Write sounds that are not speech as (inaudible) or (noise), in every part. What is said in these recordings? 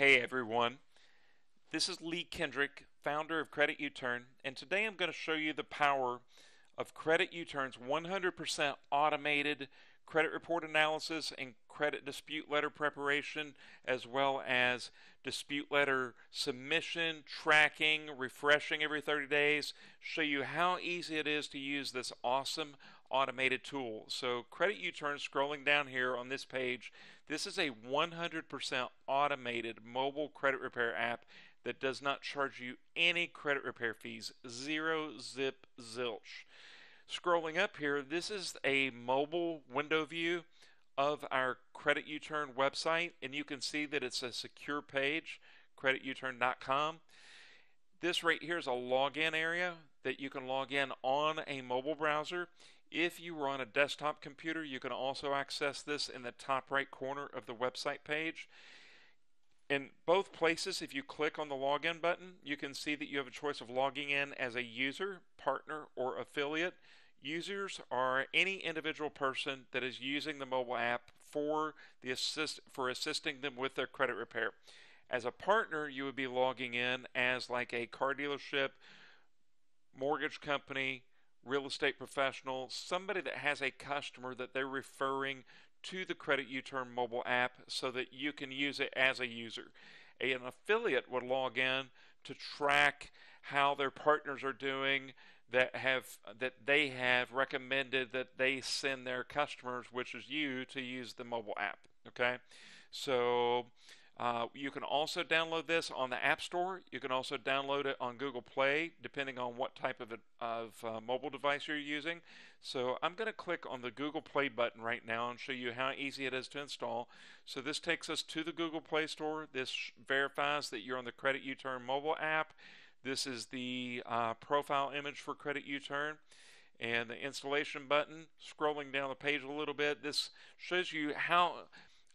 Hey everyone, this is Lee Kendrick, founder of Credit U-Turn, and today I'm going to show you the power of Credit U-Turn's 100% automated credit report analysis and credit dispute letter preparation, as well as dispute letter submission, tracking, refreshing every 30 days, show you how easy it is to use this awesome automated tool. So Credit U-Turn, scrolling down here on this page, this is a 100% automated mobile credit repair app that does not charge you any credit repair fees, zero zip zilch. Scrolling up here, this is a mobile window view of our Credit U-Turn website, and you can see that it's a secure page, credituturn.com. This right here is a login area that you can log in on a mobile browser. If you were on a desktop computer, you can also access this in the top right corner of the website page. In both places, if you click on the login button, you can see that you have a choice of logging in as a user, partner, or affiliate. Users are any individual person that is using the mobile app for the assist for assisting them with their credit repair. As a partner, you would be logging in as like a car dealership, mortgage company, real estate professional, somebody that has a customer that they're referring to the Credit U-Turn mobile app so that you can use it as a user. An affiliate would log in to track how their partners are doing, that have that they have recommended that they send their customers, which is you, to use the mobile app. Okay, so uh, you can also download this on the App Store. You can also download it on Google Play, depending on what type of, of uh, mobile device you're using. So I'm going to click on the Google Play button right now and show you how easy it is to install. So this takes us to the Google Play Store. This verifies that you're on the Credit U-Turn mobile app. This is the uh, profile image for Credit U-Turn and the installation button. Scrolling down the page a little bit, this shows you how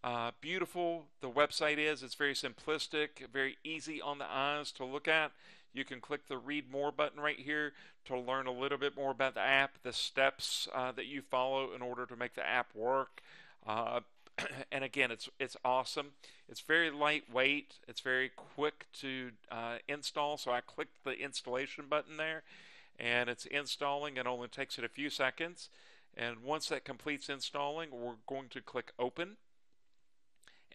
uh, beautiful the website is. It's very simplistic, very easy on the eyes to look at. You can click the read more button right here to learn a little bit more about the app, the steps uh, that you follow in order to make the app work. Uh, (clears throat) and again, it's it's awesome. It's very lightweight. It's very quick to uh, install. So I clicked the installation button there, and it's installing. It only takes it a few seconds. And once that completes installing, we're going to click Open.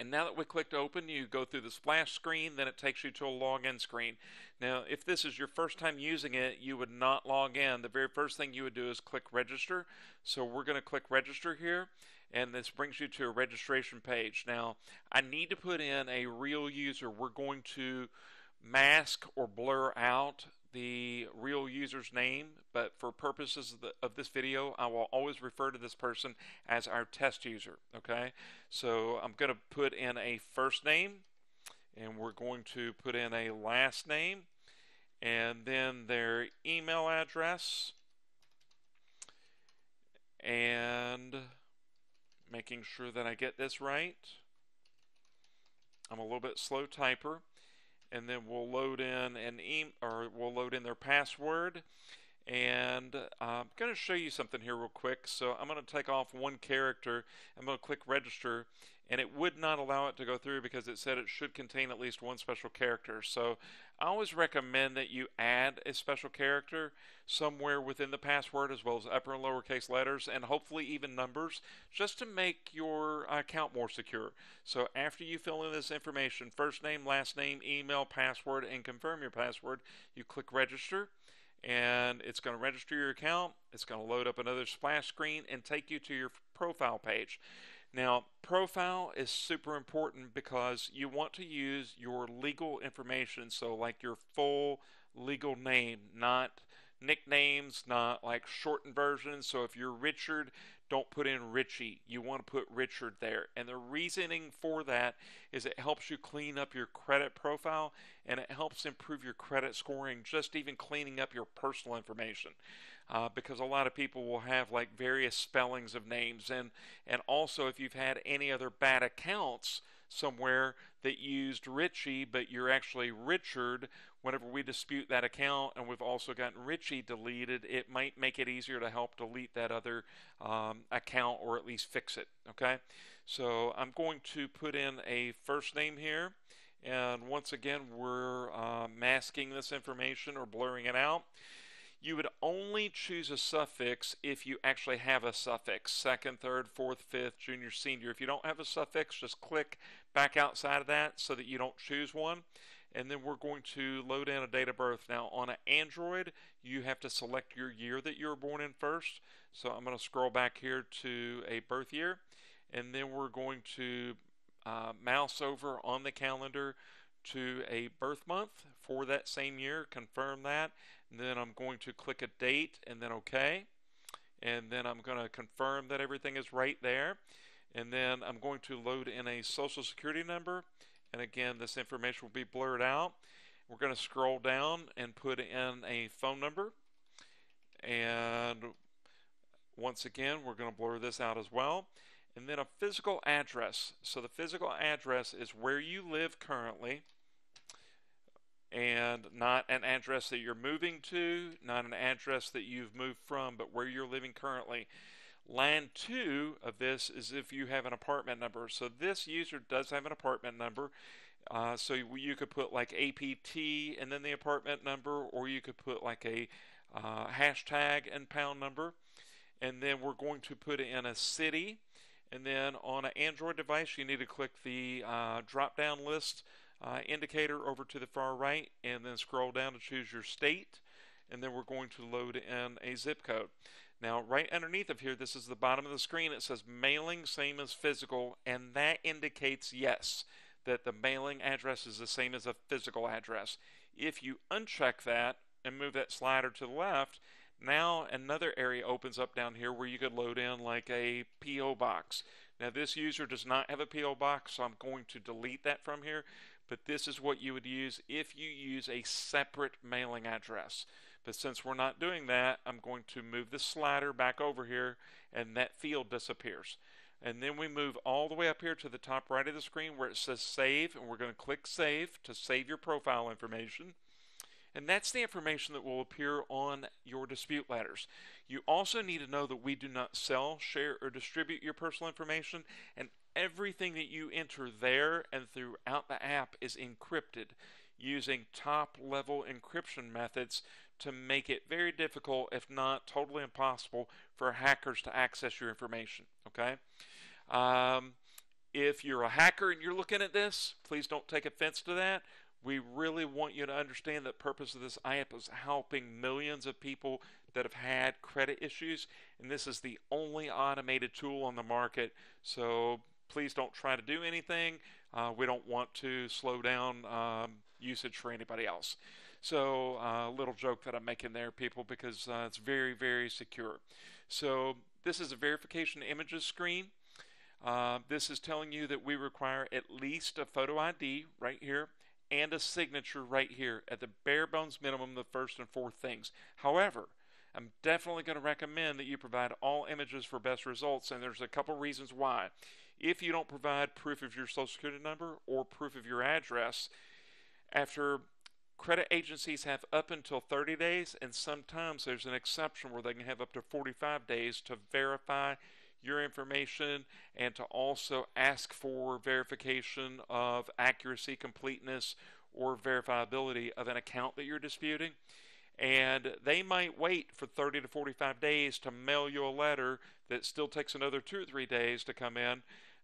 And now that we clicked open, you go through the splash screen, then it takes you to a login screen. Now, if this is your first time using it, you would not log in. The very first thing you would do is click register. So we're going to click register here, and this brings you to a registration page. Now, I need to put in a real user. We're going to mask or blur out the real user's name, but for purposes of, the, of, this video, I will always refer to this person as our test user, okay? So I'm going to put in a first name, and we're going to put in a last name, and then their email address, and making sure that I get this right. I'm a little bit slow typer and then we'll load in an or we'll load in their password. And I'm going to show you something here real quick. So I'm going to take off one character. I'm going to click register and it would not allow it to go through because it said it should contain at least one special character. So I always recommend that you add a special character somewhere within the password as well as upper and lowercase letters and hopefully even numbers just to make your account more secure. So after you fill in this information, first name, last name, email, password, and confirm your password, you click register and it's going to register your account. It's going to load up another splash screen and take you to your profile page. Now, profile is super important because you want to use your legal information, so like your full legal name, not nicknames, not like shortened versions. So if you're Richard, don't put in Richie. You want to put Richard there. And the reasoning for that is it helps you clean up your credit profile and it helps improve your credit scoring, just even cleaning up your personal information. Uh, because a lot of people will have like various spellings of names and and also if you've had any other bad accounts somewhere that used Richie, but you're actually Richard. Whenever we dispute that account and we've also gotten Richie deleted, it might make it easier to help delete that other um, account or at least fix it. Okay, so I'm going to put in a first name here And once again, we're uh, masking this information or blurring it out. You would only choose a suffix if you actually have a suffix second, third, fourth, fifth, junior, senior. If you don't have a suffix, just click back outside of that so that you don't choose one. And then we're going to load in a date of birth. Now, on an Android, you have to select your year that you were born in first. So I'm going to scroll back here to a birth year. And then we're going to uh, mouse over on the calendar to a birth month for that same year, confirm that, then I'm going to click a date and then OK. And then I'm going to confirm that everything is right there. And then I'm going to load in a social security number. And again, this information will be blurred out. We're going to scroll down and put in a phone number. And once again, we're going to blur this out as well. And then a physical address. So the physical address is where you live currently and not an address that you're moving to, not an address that you've moved from, but where you're living currently. Line 2 of this is if you have an apartment number. So this user does have an apartment number. Uh, so you, you, could put like APT and then the apartment number, or you could put like a uh, hashtag and pound number. And then we're going to put in a city. And then on an Android device, you need to click the uh, drop down list uh, indicator over to the far right and then scroll down to choose your state and then we're going to load in a zip code. Now right underneath of here this is the bottom of the screen it says mailing same as physical and that indicates yes that the mailing address is the same as a physical address. If you uncheck that and move that slider to the left now another area opens up down here where you could load in like a PO box. Now this user does not have a PO box so I'm going to delete that from here but this is what you would use if you use a separate mailing address. But since we're not doing that, I'm going to move the slider back over here and that field disappears. And then we move all the way up here to the top right of the screen where it says save and we're going to click save to save your profile information. And that's the information that will appear on your dispute letters. You also need to know that we do not sell, share, or distribute your personal information, and everything that you enter there and throughout the app is encrypted using top level encryption methods to make it very difficult, if not totally impossible, for hackers to access your information. Okay? Um, if you're a hacker and you're looking at this, please don't take offense to that. We really want you to understand that purpose of this app is helping millions of people that have had credit issues, and this is the only automated tool on the market. So please don't try to do anything. Uh, we don't want to slow down um, usage for anybody else. So a uh, little joke that I'm making there, people, because uh, it's very, very secure. So this is a verification images screen. Uh, this is telling you that we require at least a photo ID right here and a signature right here at the bare bones minimum, the first and fourth things. However, I'm definitely going to recommend that you provide all images for best results, and there's a couple reasons why. If you don't provide proof of your social security number or proof of your address, after credit agencies have up until 30 days, and sometimes there's an exception where they can have up to 45 days to verify your information and to also ask for verification of accuracy, completeness, or verifiability of an account that you're disputing. And they might wait for 30 to 45 days to mail you a letter that still takes another two or three days to come in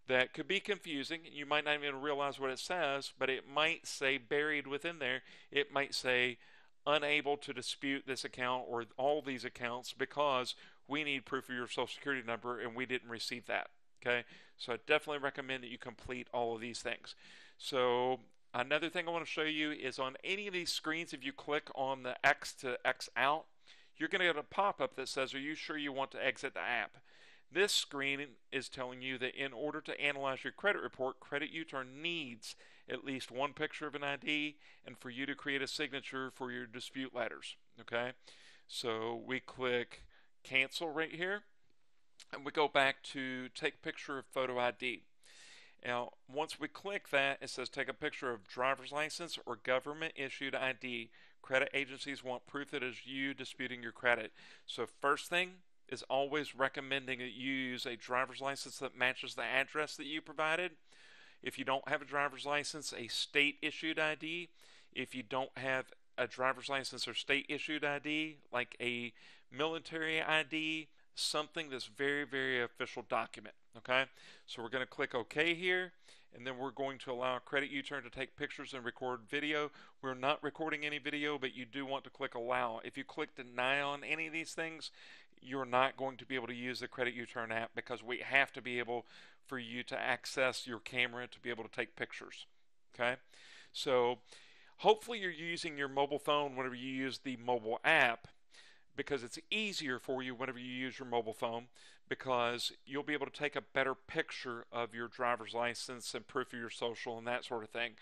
that could be confusing. You might not even realize what it says, but it might say buried within there, it might say unable to dispute this account or all these accounts because we need proof of your social security number and we didn't receive that. Okay, so I definitely recommend that you complete all of these things. So another thing I want to show you is on any of these screens, if you click on the X to X out, you're going to get a pop-up that says, are you sure you want to exit the app? This screen is telling you that in order to analyze your credit report, Credit U-Turn needs at least one picture of an ID and for you to create a signature for your dispute letters. Okay, so we click cancel right here and we go back to take picture of photo ID. Now, once we click that, it says take a picture of driver's license or government issued ID. Credit agencies want proof that is you disputing your credit. So, first thing is always recommending that you use a driver's license that matches the address that you provided. If you don't have a driver's license, a state issued ID. If you don't have a driver's license or state issued ID, like a military ID, something that's very, very official document. Okay, so we're going to click OK here, and then we're going to allow Credit U-Turn to take pictures and record video. We're not recording any video, but you do want to click Allow. If you click Deny on any of these things, you're not going to be able to use the Credit U-Turn app because we have to be able for you to access your camera to be able to take pictures. Okay, so hopefully you're using your mobile phone whenever you use the mobile app because it's easier for you whenever you use your mobile phone because you'll be able to take a better picture of your driver's license and proof of your social and that sort of thing.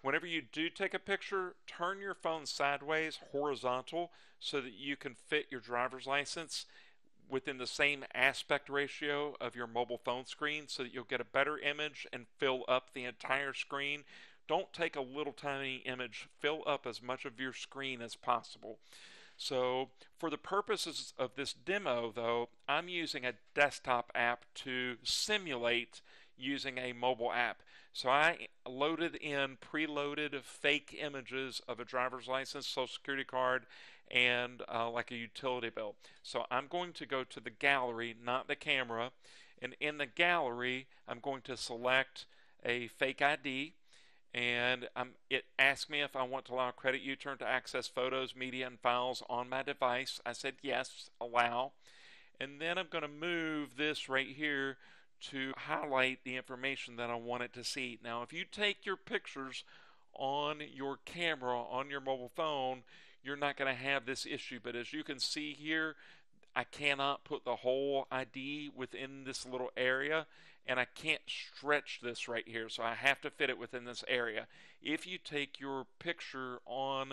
Whenever you do take a picture, turn your phone sideways, horizontal, so that you can fit your driver's license within the same aspect ratio of your mobile phone screen so that you'll get a better image and fill up the entire screen. Don't take a little tiny image, fill up as much of your screen as possible. So for the purposes of this demo though, I'm using a desktop app to simulate using a mobile app. So I loaded in preloaded fake images of a driver's license, social security card, and uh, like a utility bill. So I'm going to go to the gallery, not the camera, and in the gallery, I'm going to select a fake ID and um, it asked me if I want to allow Credit U-Turn to access photos, media, and files on my device. I said yes, allow. And then I'm going to move this right here to highlight the information that I want it to see. Now, if you take your pictures on your camera on your mobile phone, you're not going to have this issue. But as you can see here, I cannot put the whole ID within this little area and I can't stretch this right here, so I have to fit it within this area. If you take your picture on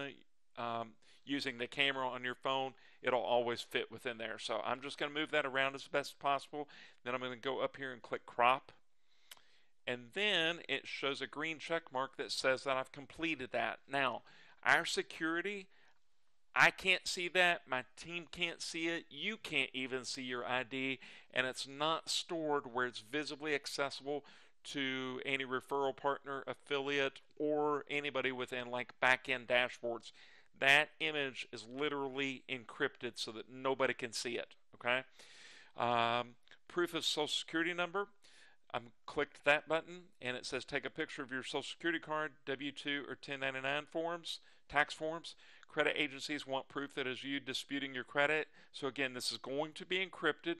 um, using the camera on your phone, it'll always fit within there. So I'm just going to move that around as best possible. Then I'm going to go up here and click crop. And then it shows a green check mark that says that I've completed that. Now, our security I can't see that. My team can't see it. You can't even see your ID. And it's not stored where it's visibly accessible to any referral partner, affiliate, or anybody within like backend dashboards. That image is literally encrypted so that nobody can see it. Okay. Um, proof of social security number. I'm clicked that button and it says take a picture of your social security card, W2 or 1099 forms, tax forms. Credit agencies want proof that is you disputing your credit. So again, this is going to be encrypted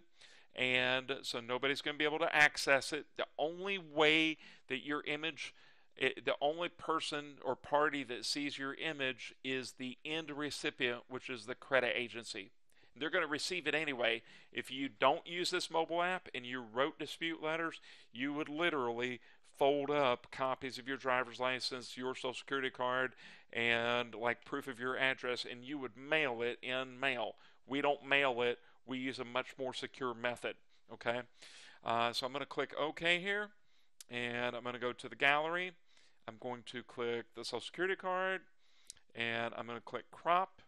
and so nobody's going to be able to access it. The only way that your image it, the only person or party that sees your image is the end recipient, which is the credit agency. They're going to receive it anyway. If you don't use this mobile app and you wrote dispute letters, you would literally fold up copies of your driver's license, your social security card, and like proof of your address, and you would mail it in mail. We don't mail it, we use a much more secure method. Okay, uh, so I'm going to click OK here, and I'm going to go to the gallery. I'm going to click the social security card, and I'm going to click crop,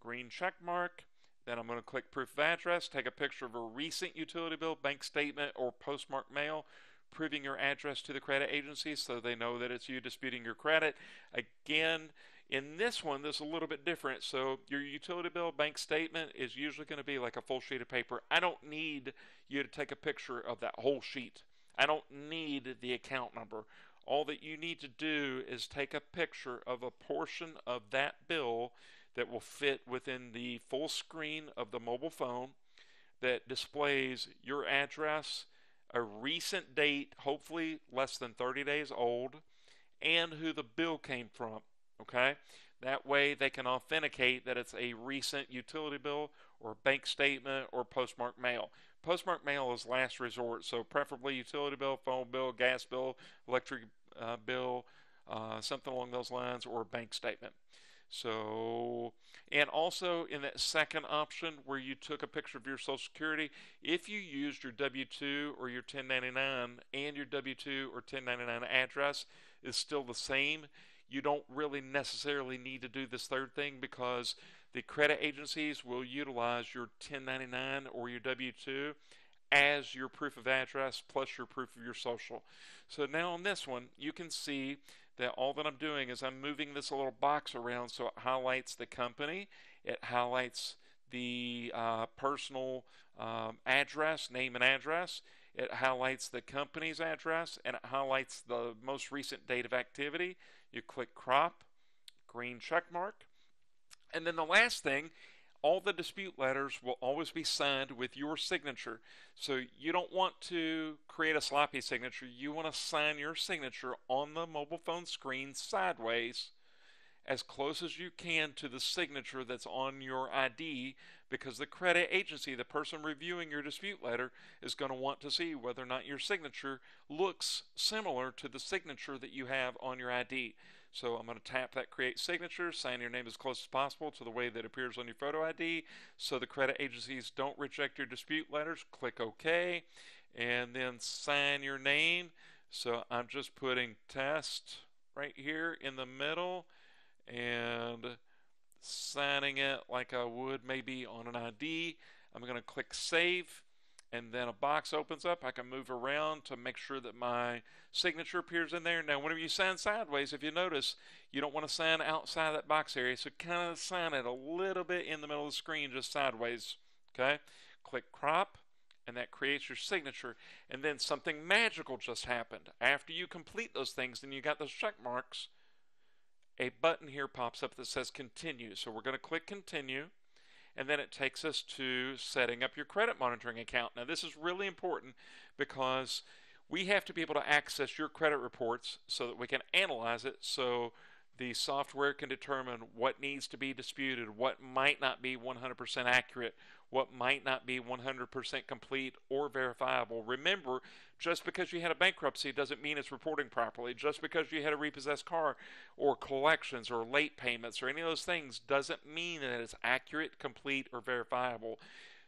green check mark. Then I'm going to click proof of address, take a picture of a recent utility bill, bank statement, or postmark mail proving your address to the credit agency so they know that it's you disputing your credit. Again, in this one, this is a little bit different. So your utility bill bank statement is usually going to be like a full sheet of paper. I don't need you to take a picture of that whole sheet. I don't need the account number. All that you need to do is take a picture of a portion of that bill that will fit within the full screen of the mobile phone that displays your address, a recent date, hopefully less than 30 days old, and who the bill came from. Okay? That way they can authenticate that it's a recent utility bill or bank statement or postmark mail. Postmark mail is last resort, so preferably utility bill, phone bill, gas bill, electric uh, bill, uh, something along those lines, or a bank statement. So, and also in that second option where you took a picture of your Social Security, if you used your W 2 or your 1099 and your W 2 or 1099 address is still the same, you don't really necessarily need to do this third thing because the credit agencies will utilize your 1099 or your W 2 as your proof of address plus your proof of your social. So now on this one, you can see that all that I'm doing is I'm moving this little box around so it highlights the company, it highlights the uh, personal um, address, name and address, it highlights the company's address, and it highlights the most recent date of activity. You click crop, green check mark. And then the last thing all the dispute letters will always be signed with your signature. So you don't want to create a sloppy signature. You want to sign your signature on the mobile phone screen sideways as close as you can to the signature that's on your ID because the credit agency, the person reviewing your dispute letter, is going to want to see whether or not your signature looks similar to the signature that you have on your ID. So I'm going to tap that create signature, sign your name as close as possible to the way that appears on your photo ID so the credit agencies don't reject your dispute letters. Click OK and then sign your name. So I'm just putting test right here in the middle and signing it like I would maybe on an ID. I'm going to click save and then a box opens up. I can move around to make sure that my signature appears in there. Now, whenever you sign sideways, if you notice, you don't want to sign outside that box area, so kind of sign it a little bit in the middle of the screen, just sideways. Okay? Click crop, and that creates your signature. And then something magical just happened. After you complete those things, then you got those check marks. A button here pops up that says continue. So we're going to click continue and then it takes us to setting up your credit monitoring account. Now, this is really important because we have to be able to access your credit reports so that we can analyze it so the software can determine what needs to be disputed, what might not be 100% accurate, what might not be 100% complete or verifiable. Remember, just because you had a bankruptcy doesn't mean it's reporting properly. Just because you had a repossessed car or collections or late payments or any of those things doesn't mean that it's accurate, complete, or verifiable.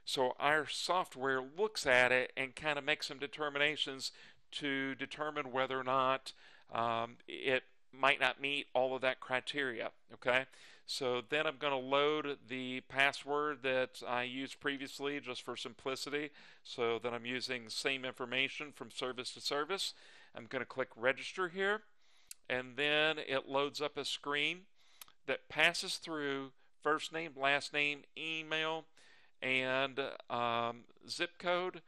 So our software looks at it and kind of makes some determinations to determine whether or not um, it might not meet all of that criteria. Okay. So then I'm going to load the password that I used previously just for simplicity so that I'm using same information from service to service. I'm going to click register here and then it loads up a screen that passes through first name, last name, email, and um, zip code.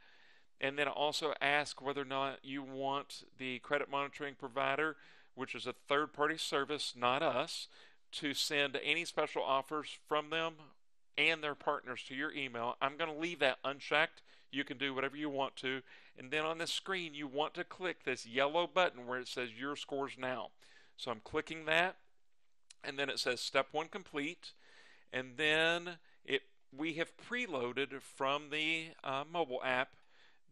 And then also ask whether or not you want the credit monitoring provider, which is a third party service, not us, to send any special offers from them and their partners to your email. I'm going to leave that unchecked. You can do whatever you want to. And then on the screen, you want to click this yellow button where it says Your Scores Now. So I'm clicking that, and then it says Step 1 complete. And then it we have preloaded from the uh, mobile app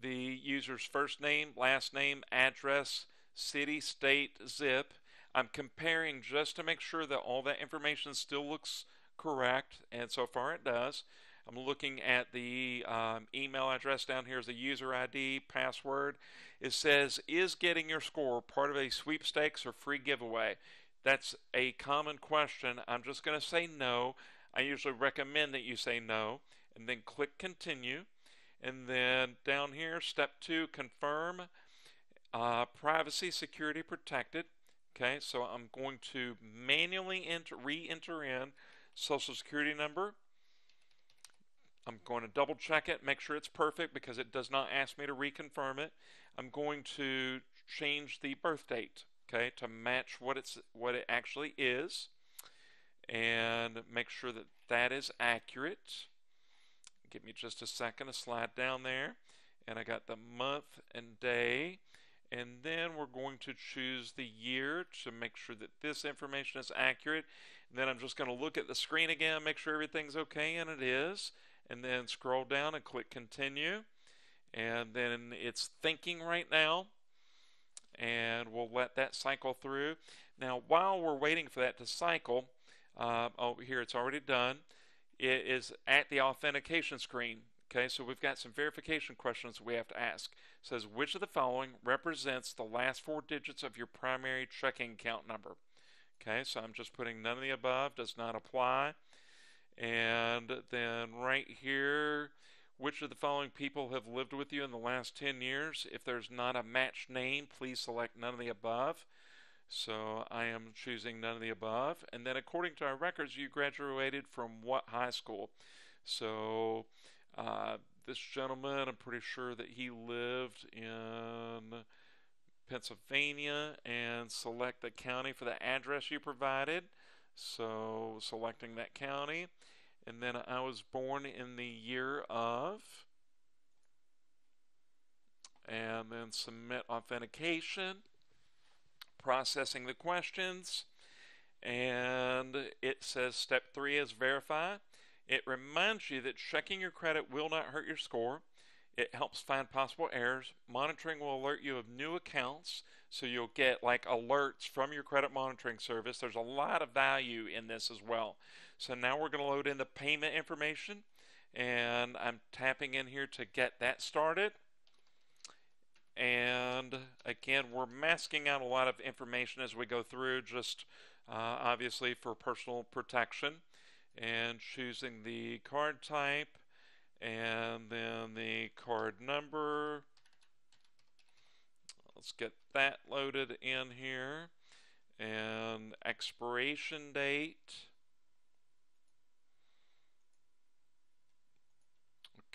the user's first name, last name, address, city, state, zip, I'm comparing just to make sure that all that information still looks correct, and so far it does. I'm looking at the um, email address down here as a user ID, password. It says, Is getting your score part of a sweepstakes or free giveaway? That's a common question. I'm just going to say no. I usually recommend that you say no, and then click continue. And then down here, step two, confirm. Uh, privacy, security protected. Okay, so I'm going to manually enter, re-enter in social security number. I'm going to double check it, make sure it's perfect because it does not ask me to reconfirm it. I'm going to change the birth date, okay, to match what it's what it actually is, and make sure that that is accurate. Give me just a second to slide down there, and I got the month and day and then we're going to choose the year to make sure that this information is accurate. And then I'm just going to look at the screen again make sure everything's okay and it is. And then scroll down and click continue. And then it's thinking right now. And we'll let that cycle through. Now while we're waiting for that to cycle uh, over here it's already done. It is at the authentication screen Okay, so we've got some verification questions we have to ask. It says, which of the following represents the last four digits of your primary checking account number? Okay, so I'm just putting none of the above, does not apply. And then right here, which of the following people have lived with you in the last 10 years? If there's not a matched name, please select none of the above. So I am choosing none of the above. And then according to our records, you graduated from what high school? So uh, this gentleman, I'm pretty sure that he lived in Pennsylvania and select the county for the address you provided. So selecting that county. And then I was born in the year of. And then submit authentication processing the questions, and it says step three is verify. It reminds you that checking your credit will not hurt your score. It helps find possible errors. Monitoring will alert you of new accounts, so you'll get like alerts from your credit monitoring service. There's a lot of value in this as well. So now we're going to load in the payment information, and I'm tapping in here to get that started. And again, we're masking out a lot of information as we go through, just uh, obviously for personal protection. And choosing the card type and then the card number. Let's get that loaded in here. And expiration date.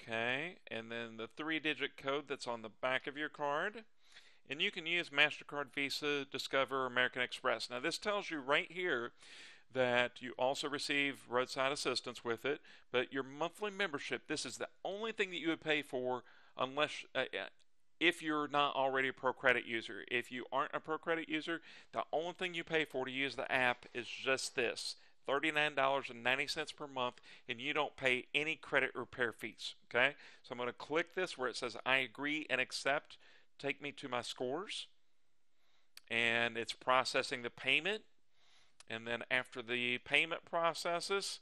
Okay, and then the three digit code that's on the back of your card. And you can use MasterCard, Visa, Discover, American Express. Now, this tells you right here that you also receive roadside assistance with it, but your monthly membership, this is the only thing that you would pay for unless. Uh, uh if you're not already a pro credit user. If you aren't a pro credit user, the only thing you pay for to use the app is just this $39.90 per month, and you don't pay any credit repair fees. Okay, so I'm going to click this where it says I agree and accept. Take me to my scores, and it's processing the payment. And then after the payment processes,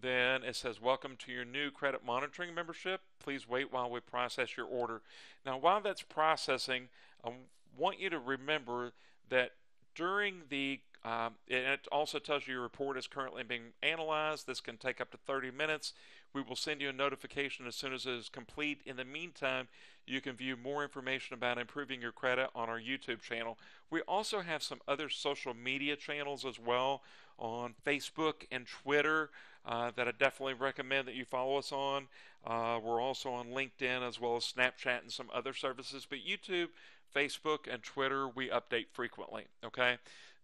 then it says welcome to your new credit monitoring membership. Please wait while we process your order. Now, while that's processing, I want you to remember that during the um, it also tells you your report is currently being analyzed. This can take up to 30 minutes. We will send you a notification as soon as it is complete. In the meantime, you can view more information about improving your credit on our YouTube channel. We also have some other social media channels as well on Facebook and Twitter uh, that I definitely recommend that you follow us on. Uh, we're also on LinkedIn as well as Snapchat and some other services. But YouTube, Facebook, and Twitter, we update frequently. Okay.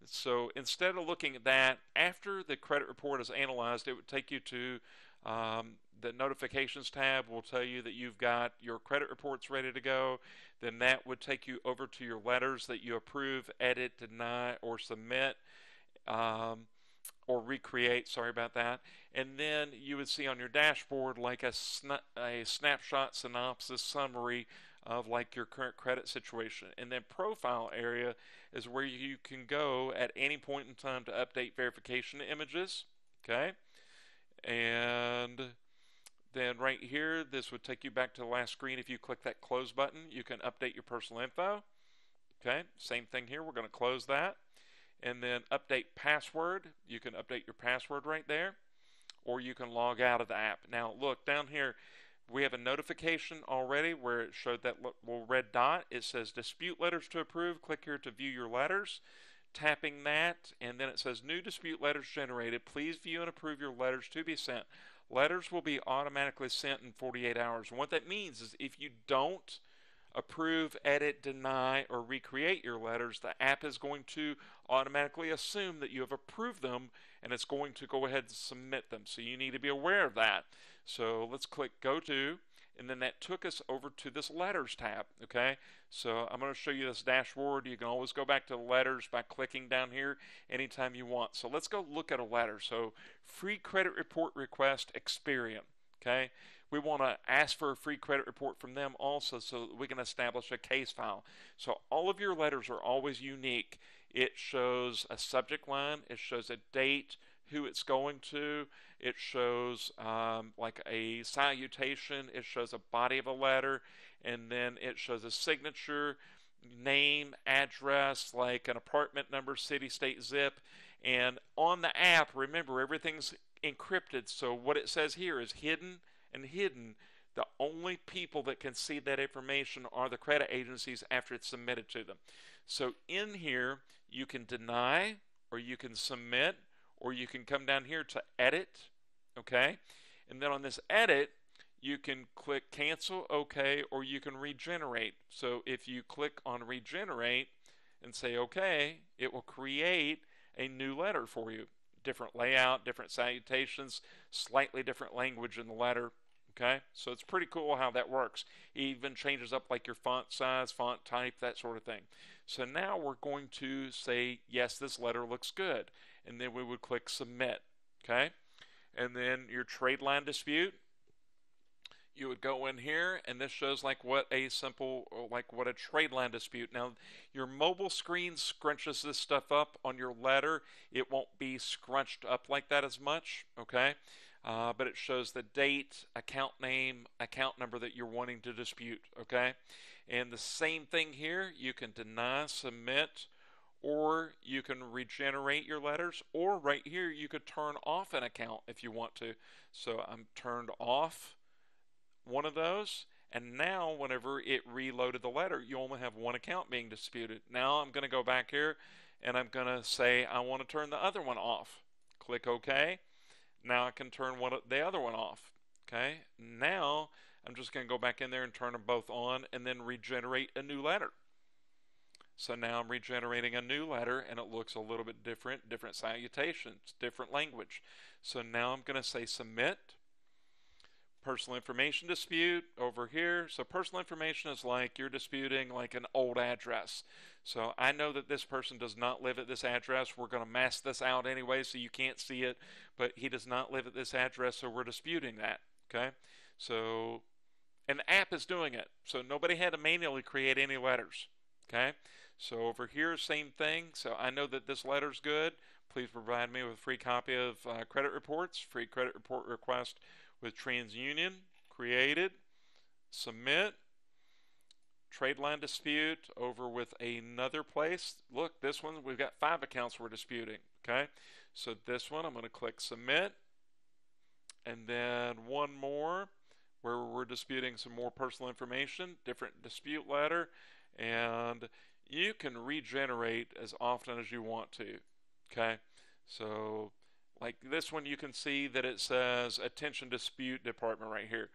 So instead of looking at that, after the credit report is analyzed, it would take you to um, the notifications tab will tell you that you've got your credit reports ready to go. Then that would take you over to your letters that you approve, edit, deny, or submit. Um, or recreate, sorry about that. And then you would see on your dashboard like a, sna- a snapshot synopsis summary of like your current credit situation. And then profile area is where you can go at any point in time to update verification images. Okay. And then right here, this would take you back to the last screen. If you click that close button, you can update your personal info. Okay, same thing here. We're going to close that. And then update password. You can update your password right there. Or you can log out of the app. Now, look down here we have a notification already where it showed that little red dot. It says dispute letters to approve. Click here to view your letters. Tapping that, and then it says new dispute letters generated. Please view and approve your letters to be sent. Letters will be automatically sent in 48 hours. And what that means is if you don't approve, edit, deny, or recreate your letters, the app is going to automatically assume that you have approved them and it's going to go ahead and submit them. So you need to be aware of that. So let's click go to, and then that took us over to this letters tab. Okay, so I'm going to show you this dashboard. You can always go back to letters by clicking down here anytime you want. So let's go look at a letter. So free credit report request Experian. Okay, we want to ask for a free credit report from them also so we can establish a case file. So all of your letters are always unique. It shows a subject line, it shows a date, who it's going to. It shows um, like a salutation. It shows a body of a letter, and then it shows a signature, name, address, like an apartment number, city, state, zip. And on the app, remember everything's encrypted. So what it says here is hidden and hidden. The only people that can see that information are the credit agencies after it's submitted to them. So in here, you can deny or you can submit or you can come down here to edit, okay? And then on this edit, you can click cancel, okay, or you can regenerate. So if you click on regenerate and say okay, it will create a new letter for you. Different layout, different salutations, slightly different language in the letter. Okay, so it's pretty cool how that works. It even changes up like your font size, font type, that sort of thing. So now we're going to say, yes, this letter looks good. And then we would click submit. Okay, and then your trade line dispute, you would go in here and this shows like what a simple like what a trade line dispute. Now your mobile screen scrunches this stuff up on your letter. It won't be scrunched up like that as much okay? Uh, but it shows the date account name account number that you're wanting to dispute okay? And the same thing here. You can deny submit or you can regenerate your letters or right here you could turn off an account if you want to so I'm turned off one of those. And now, whenever it reloaded the letter, you only have one account being disputed. Now I'm going to go back here and I'm going to say I want to turn the other one off. Click OK. Now I can turn one the other one off. Okay. Now I'm just going to go back in there and turn them both on and then regenerate a new letter. So now I'm regenerating a new letter and it looks a little bit different, different salutations, different language. So now I'm going to say submit personal information dispute over here. So personal information is like you're disputing like an old address. So I know that this person does not live at this address. We're going to mask this out anyway so you can't see it, but he does not live at this address, so we're disputing that. Okay? So, an app is doing it. So nobody had to manually create any letters. Okay? So over here, same thing. So I know that this letter's good. Please provide me with a free copy of uh, credit reports, free credit report request with TransUnion, created, submit, trade line dispute over with another place. Look, this one, we've got five accounts we're disputing, okay? So this one, I'm going to click submit, and then one more where we're disputing some more personal information, different dispute letter, and you can regenerate as often as you want to, okay? So like this one, you can see that it says attention dispute department right here.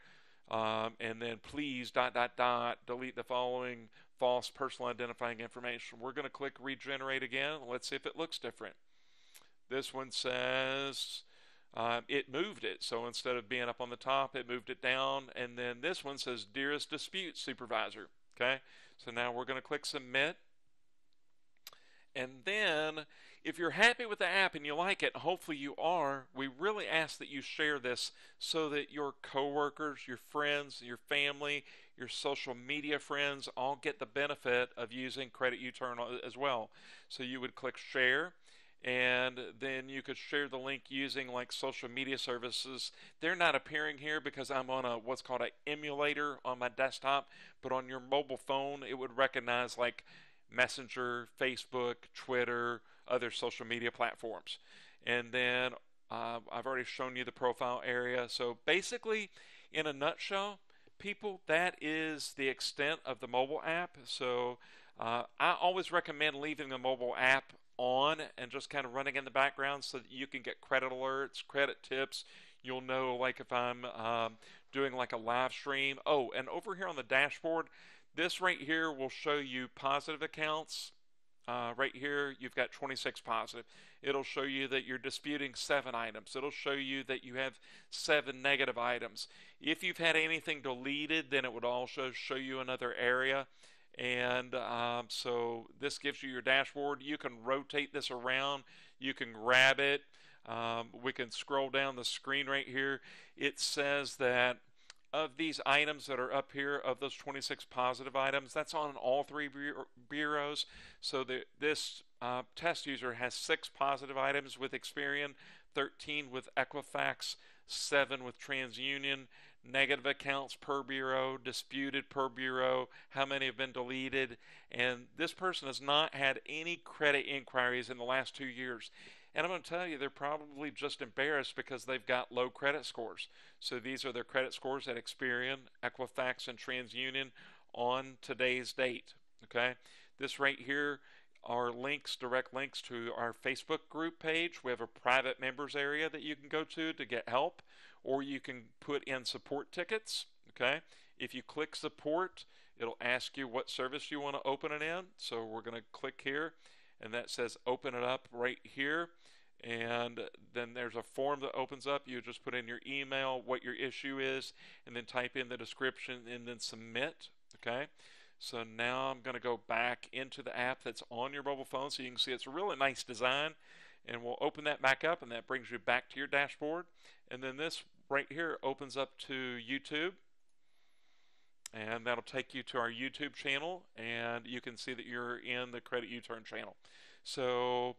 Um, and then please dot dot dot delete the following false personal identifying information. We're going to click regenerate again. Let's see if it looks different. This one says um, it moved it. So instead of being up on the top, it moved it down. And then this one says dearest dispute supervisor. Okay. So now we're going to click submit. And then if you're happy with the app and you like it, hopefully you are, we really ask that you share this so that your coworkers, your friends, your family, your social media friends all get the benefit of using Credit U-Turn as well. So you would click share and then you could share the link using like social media services. They're not appearing here because I'm on a what's called an emulator on my desktop, but on your mobile phone it would recognize like Messenger, Facebook, Twitter, other social media platforms. And then uh, I've already shown you the profile area. So basically, in a nutshell, people, that is the extent of the mobile app. So uh, I always recommend leaving the mobile app on and just kind of running in the background so that you can get credit alerts, credit tips. You'll know, like if I'm um, doing like a live stream. Oh, and over here on the dashboard, this right here will show you positive accounts. Uh, right here, you've got 26 positive. It'll show you that you're disputing seven items. It'll show you that you have seven negative items. If you've had anything deleted, then it would also show you another area. And um, so this gives you your dashboard. You can rotate this around. You can grab it. Um, we can scroll down the screen right here. It says that of these items that are up here, of those 26 positive items, that's on all three bureaus. So the, this uh, test user has six positive items with Experian, 13 with Equifax, seven with TransUnion, negative accounts per bureau, disputed per bureau, how many have been deleted, and this person has not had any credit inquiries in the last two years. And I'm going to tell you, they're probably just embarrassed because they've got low credit scores. So these are their credit scores at Experian, Equifax, and TransUnion on today's date. Okay, this right here are links, direct links to our Facebook group page. We have a private members area that you can go to to get help, or you can put in support tickets. Okay, if you click support, it'll ask you what service you want to open it in. So we're going to click here, and that says open it up right here. And then there's a form that opens up. You just put in your email, what your issue is, and then type in the description and then submit. Okay. So now I'm going to go back into the app that's on your mobile phone so you can see it's a really nice design. And we'll open that back up, and that brings you back to your dashboard. And then this right here opens up to YouTube. And that'll take you to our YouTube channel, and you can see that you're in the Credit U-Turn channel. So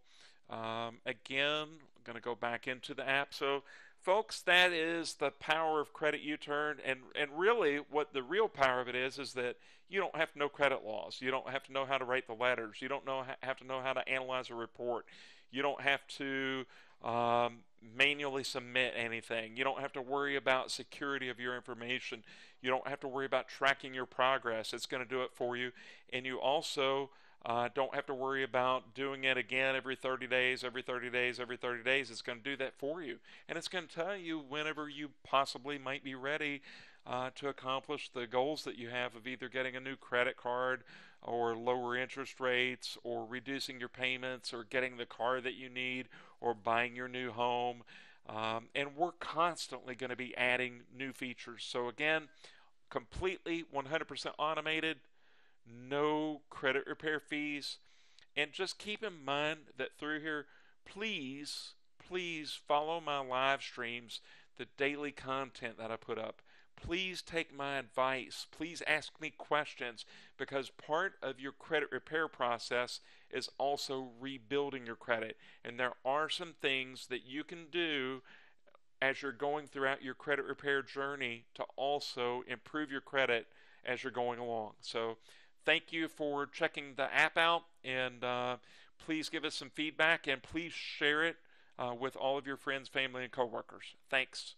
um, again, I'm going to go back into the app. So folks, that is the power of credit U-turn, and and really, what the real power of it is is that you don't have to know credit laws. You don't have to know how to write the letters. You don't know have to know how to analyze a report. You don't have to um, manually submit anything. You don't have to worry about security of your information. You don't have to worry about tracking your progress. It's going to do it for you, and you also uh, don't have to worry about doing it again every 30 days, every 30 days, every 30 days. It's going to do that for you. And it's going to tell you whenever you possibly might be ready uh, to accomplish the goals that you have of either getting a new credit card or lower interest rates or reducing your payments or getting the car that you need or buying your new home. Um, and we're constantly going to be adding new features. So, again, completely 100% automated no credit repair fees. And just keep in mind that through here, please, please follow my live streams, the daily content that I put up. Please take my advice. Please ask me questions because part of your credit repair process is also rebuilding your credit. And there are some things that you can do as you're going throughout your credit repair journey to also improve your credit as you're going along. So, thank you for checking the app out and uh, please give us some feedback and please share it uh, with all of your friends, family, and coworkers. Thanks.